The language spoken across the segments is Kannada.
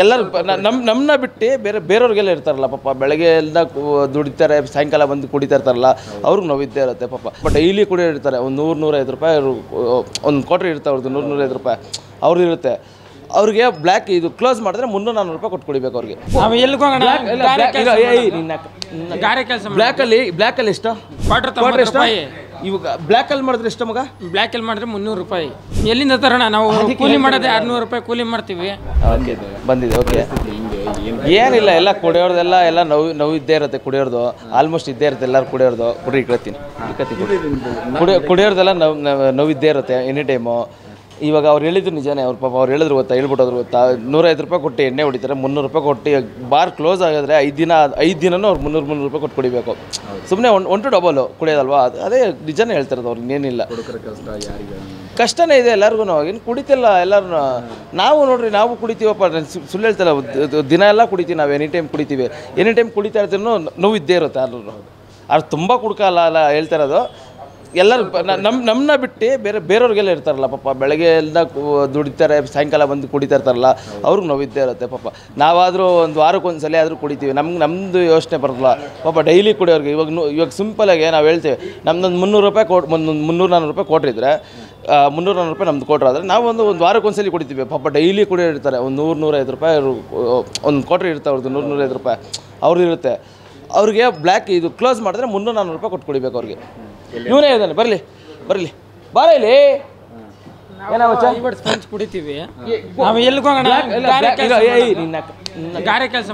ಎಲ್ಲರೂ ನಮ್ಮ ನಮ್ಮನ್ನ ಬಿಟ್ಟು ಬೇರೆ ಬೇರೆಯವ್ರಿಗೆಲ್ಲ ಇರ್ತಾರಲ್ಲ ಪಾಪ. ಬೆಳಗ್ಗೆ ಎಲ್ಲ ದುಡಿತಾರೆ ಸಾಯಂಕಾಲ ಬಂದು ಕುಡಿತಾ ಇರ್ತಾರಲ್ಲ ಅವ್ರಿಗೆ ನೋವಿದ್ದೇ ಇರುತ್ತೆ ಪಾಪ. ಬಟ್ ಡೈಲಿ ಕೂಡ ಇರ್ತಾರೆ. ಒಂದು ನೂರು ನೂರೈದು ರೂಪಾಯಿ ಅವರು ಒಂದು ಕ್ವಾಟ್ರ್ ಇರುತ್ತೆ ಅವ್ರದ್ದು ನೂರು ನೂರೈದು ರೂಪಾಯಿ. ಅವ್ರದ್ದು ಇರುತ್ತೆ. ಅವ್ರಿಗೆ ಬ್ಲ್ಯಾಕ್ ಇದು ಕ್ಲೋಸ್ ಮಾಡಿದ್ರೆ ಮುನ್ನೂರು ನಾನ್ನೂರು ರೂಪಾಯಿ ಕೊಟ್ಟು ಕುಡಿಬೇಕು ಅವ್ರಿಗೆ. ಬ್ಲ್ಯಾಕಲ್ಲಿ ಬ್ಲ್ಯಾಕಲ್ಲಿ ಎಷ್ಟು? ಕ್ವಾಟ್ರ್ ಎಷ್ಟು? ಇವಾಗ ಬ್ಲ್ಯಾಕಲ್ಲಿ ಮಾಡಿದ್ರೆ ಎಷ್ಟು ಮಗ? ಬ್ಲ್ಯಾಕ್ ಅಲ್ಲಿ ಮಾಡಿದ್ರೆ ಮುನ್ನೂರು ರೂಪಾಯಿ. ಎಲ್ಲಿಂದ ತರೋಣ? ನಾವು ಕೂಲಿ ಮಾಡೋದೇ ಆರ್ನೂರು ರೂಪಾಯಿ ಕೂಲಿ ಮಾಡ್ತೀವಿ. ಓಕೆ ಬಂದಿದೆ ಓಕೆ ಏನಿಲ್ಲ ಎಲ್ಲ ಕುಡಿಯೋರ್ದೆಲ್ಲ ಎಲ್ಲ ನೋವು ನೋವು ಇದ್ದೇ ಇರುತ್ತೆ ಕುಡಿಯೋರ್ದು. ಆಲ್ಮೋಸ್ಟ್ ಇದ್ದೇ ಇರುತ್ತೆ ಎಲ್ಲರೂ ಕುಡಿಯೋರ್ದು. ಕುಡಿ ಕುಡಿಯೋದೆಲ್ಲ ಕುಡಿಯೋ ಕುಡಿಯೋರ್ದೆಲ್ಲ ನೋವು ನೋವು- ನೋವು ಇದ್ದೇ ಇರುತ್ತೆ ಎನಿ ಟೈಮು ಇವಾಗ ಅವ್ರು ಹೇಳಿದ್ರು ನಿಜಾನೇ ಅವ್ರ ಪಾಪ ಅವ್ರು ಹೇಳಿದ್ರು ಗೊತ್ತಾ ಹೇಳ್ಬಿಟ್ಟೋದ್ರು ಗೊತ್ತಾ ನೂರೈದು ರೂಪಾಯಿ ಕೊಟ್ಟು ಎಣ್ಣೆ ಹೊಡಿತಾರೆ ಮುನ್ನೂರು ರೂಪಾಯಿ ಕೊಟ್ಟು ಬಾರ್ ಕ್ಲೋಸ್ ಆಗಿದ್ರೆ ಐದು ದಿನ ಐದು ದಿನನೂ ಅವ್ರು ಮುನ್ನೂರು ಮುನ್ನೂರು ರೂಪಾಯಿ ಕೊಟ್ಟು ಕುಡಿಬೇಕು. ಸುಮ್ಮನೆ ಒನ್ ಒನ್ ಟು ಡಬಲು ಕುಡಿಯೋದಲ್ವಾ? ಅದು- ನಿಜಾನೇ ಹೇಳ್ತಿರೋದು ಅವ್ರಿಗೆ ಇನ್ನೇನಿಲ್ಲ. ಕಷ್ಟನೇ ಇದೆ ಎಲ್ಲರಿಗೂ ಏನು ಕುಡಿತಿಲ್ಲ ಎಲ್ಲರೂ ನಾವು ನೋಡ್ರಿ ನಾವು ಕುಡಿತೀವಪ್ಪ ಸುಳ್ಳು ಹೇಳ್ತಿಲ್ಲ ದಿನ ಎಲ್ಲ ಕುಡಿತೀವಿ ನಾವು ಎನಿ ಟೈಮ್ ಕುಡಿತೀವಿ. ಎನಿ ಟೈಮ್ ಕುಡಿತಾ ಇರ್ತೀವಿ ನೋವು ಇದ್ದೇ ಇರುತ್ತೆ ಎಲ್ಲರೂ ಅವ್ರು ತುಂಬ ಕುಡ್ಕಲ್ಲ ಅಲ್ಲ ಹೇಳ್ತಾ ಇರೋದು ಎಲ್ಲರೂ ನಮ್ಮ ನಮ್ಮನ್ನ ಬಿಟ್ಟು ಬೇರೆ ಬೇರೆಯವ್ರಿಗೆಲ್ಲ ಇರ್ತಾರಲ್ಲ ಪಾಪ ಬೆಳಗ್ಗೆ ಎಲ್ಲ ದುಡಿತಾರೆ, ಸಾಯಂಕಾಲ ಬಂದು ಕುಡಿತಾ ಇರ್ತಾರಲ್ಲ, ಅವ್ರಿಗೆ ನೋವಿದ್ದೇ ಇರುತ್ತೆ ಪಾಪ. ನಾವಾದರೂ ಒಂದು ವಾರಕ್ಕೆ ಒಂದು ಸಲ ಆದರೂ ಕುಡಿತೀವಿ. ನಮ್ಗೆ ನಮ್ಮದು ಯೋಚನೆ ಬರಲ್ಲ ಪಾಪ ಡೈಲಿ ಕುಡಿಯೋರಿಗೆ ಇವಾಗ ಇವಾಗ ಸಿಂಪಲಾಗಿ ನಾವು ಹೇಳ್ತೀವಿ, ನಮ್ದೊಂದು ಮುನ್ನೂರು ರೂಪಾಯಿ ಕೊಟ್ ಒಂದು ಮುನ್ನೂರು ನಾನ್ನೂರು ರೂಪಾಯಿ ಕೊಟ್ಟಿದ್ರೆ ಮುನ್ನೂರು ನಾನ್ನೂರು ರೂಪಾಯಿ ನಮ್ದು ಕೊಟ್ಟರೆ ನಾವು ಒಂದು ಒಂದು ವಾರಕ್ಕೆ ಕುಡಿತೀವಿ. ಪಾಪ ಡೈಲಿ ಕುಡಿಯೋ ಇರ್ತಾರೆ. ಒಂದು ನೂರು ನೂರೈದು ರೂಪಾಯಿ ಒಂದು ಕೋಟ್ರಿ ಇರ್ತಾವೆ ಅವ್ರದ್ದು ನೂರು ನೂರೈದು ರೂಪಾಯಿ. ಅವ್ರದ್ದು ಇರುತ್ತೆ. ಅವ್ರಿಗೆ ಬ್ಲ್ಯಾಕ್ ಇದು ಕ್ಲೋಸ್ ಮಾಡಿದ್ರೆ ಮುನ್ನೂರು ನಾನ್ನೂರು ರೂಪಾಯಿ ಕೊಟ್ಟು ಕುಡಿಬೇಕು ಅವ್ರಿಗೆ. ಇವನೇ ಇದ್ದಾನೆ ಬರಲಿ ಬರಲಿ. ಬಾರ ಇಲ್ಲಿ. ಕುಡಿತೀವಿ.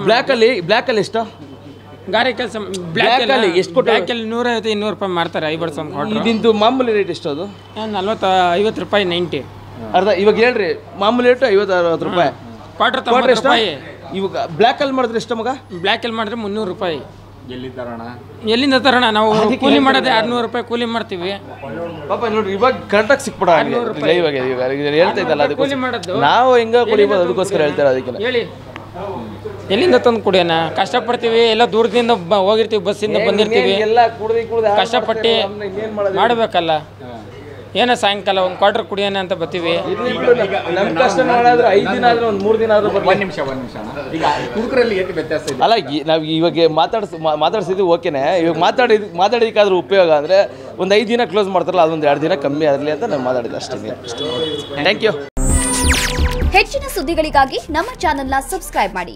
ಬ್ಲ್ಯಾಕಲ್ಲಿ ಬ್ಲ್ಯಾಕಲ್ಲಿ ಎಷ್ಟು? ಗಾರೆ ಕೆಲಸ ಬ್ಲ್ಯಾಕ್ ಅಲ್ಲಿ ಎಷ್ಟು ಕೊಟ್ಟು- ಬ್ಲ್ಯಾಕ್ ಅಲ್ಲಿ ನೂರೈವತ್ತು ಇನ್ನೂರು ರೂಪಾಯಿ ಐವತ್ತು ಇದಿಂದು ಮಾಮೂಲಿ ರೇಟ್ ಎಷ್ಟು ಅದು? ನಲ್ವತ್ತು ಐವತ್ತು ರೂಪಾಯಿ ನೈಂಟಿ. ಅರ್ಧ ಇವಾಗ ಹೇಳ್ರಿ ಮಾಮೂಲಿ ರೇಟು ಐವತ್ತು ಅರವತ್ತು ರೂಪಾಯಿ. ಕ್ವಾರ್ಟರ್ ತೊಂಬತ್ತು ಎಷ್ಟು? ಇವಾಗ ಬ್ಲ್ಯಾಕಲ್ಲಿ ಮಾಡಿದ್ರೆ ಎಷ್ಟು ಮಗ? ಬ್ಲ್ಯಾಕ್ ಅಲ್ಲಿ ಮಾಡಿದ್ರೆ ಮುನ್ನೂರು ರೂಪಾಯಿ. ಎಲ್ಲಿಂದ ತರೋಣ? ನಾವು ಕೂಲಿ ಮಾಡೋದೇ ಆರ್ನೂರು ರೂಪಾಯಿ ಕೂಲಿ ಮಾಡ್ತೀವಿ. ಪಾಪ ನೋಡ್ರಿ ಇವಾಗ ಕರೆಕ್ಟಾಗಿ ಸಿಕ್ಬಿಡ ಇವಾಗ. ಇವಾಗ ಇದು ಹೇಳ್ತಾ ಇದ್ದಲ್ಲ ಕೂಲಿ ಅದಕ್ಕೋಸ್ಕರ. ಮಾಡೋದು. ನಾವು ಹೆಂಗ ಕುಡಿಬೋದು? ಅದಕ್ಕೋಸ್ಕರ ಹೇಳ್ತಾರೆ ಅದಕ್ಕೆ ಹೇಳಿ. ಎಲ್ಲಿಂದ ತಂದು ಕುಡಿಯೋಣ? ಕಷ್ಟಪಡ್ತೀವಿ. ಎಲ್ಲ ದೂರದಿಂದ ಬ- ಹೋಗಿರ್ತೀವಿ ಬಸ್ಸಿಂದ ಬಂದಿರ್ತೀವಿ. ಎಲ್ಲ ಕಷ್ಟಪಟ್ಟು ಮಾಡಬೇಕಲ್ಲ. ಏನೋ ಸಾಯಂಕಾಲ ಒಂದು ಕ್ವಾರ್ಟರ್ ಕುಡಿಯೋಣ ಅಂತ ಬರ್ತೀವಿ. ನಮ್ ಕಷ್ಟ ಮಾಡಾದ್ರೆ ಐದು ದಿನ ಆದ್ರೆ ಒಂದು ಮೂರು ದಿನ ಆದ್ರೂ ಒಂದು ಒಂದ್ ನಿಮಿಷ ಒಂದು ನಿಮಿಷ ಈಗ ಕುಡುಕರಲ್ಲಿ ಏನು ವ್ಯತ್ಯಾಸ ಇದೆ? ಅಲ್ಲ ಈ- ನಾವು ಇವಾಗ ಮಾತಾಡ್ಸ್ ಮಾ- ಮಾತಾಡ್ಸಿದ್ದು ಓಕೆನೆ. ಇವಾಗ ಮಾತಾಡಿದ್ ಮಾತಾಡಿದಕ್ಕಾದ್ರೂ ಉಪಯೋಗ ಅಂದರೆ ಒಂದು ಐದು ದಿನ ಕ್ಲೋಸ್ ಮಾಡ್ತಾರಲ್ಲ ಅದೊಂದು ಎರಡು ದಿನ ಕಮ್ಮಿ ಆಗಲಿ ಅಂತ ನಾನು ಮಾತಾಡಿದ್ದು ಅಷ್ಟೇ. ಥ್ಯಾಂಕ್ ಯು ಹೆಚ್ಚಿನ ಸುದ್ದಿಗಳಿಗಾಗಿ ನಮ್ಮ ಚಾನೆಲ್ನ ಸಬ್ಸ್ಕ್ರೈಬ್ ಮಾಡಿ.